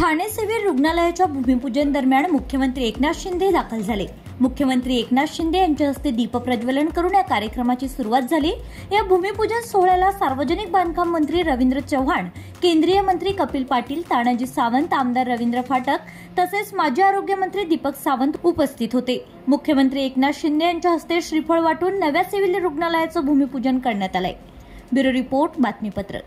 Thane civil रुग्णालयाच्या भूमिपूजन दरम्यान मुख्यमंत्री एकनाथ शिंदे दाखल झाले. मुख्यमंत्री एकनाथ शिंदे यांच्या हस्ते दीपप्रज्वलन करून या कार्यक्रमाची सुरुवात झाली. या भूमिपूजन सोहळ्याला सार्वजनिक बांधकाम मंत्री रवींद्र चव्हाण केंद्रीय मंत्री कपिल पाटील तानाजी सावंत आमदार रवींद्र फाटक तसेच माजी आरोग्य मंत्री दीपक सावंत उपस्थित होते. मुख्यमंत्री एकनाथ शिंदे यांच्या हस्ते श्रीफळ वाटून नव्या सिव्हिल रुग्णालयाचं भूमिपूजन करण्यात आलंय. ब्युरो रिपोर्ट बातमीपत्र.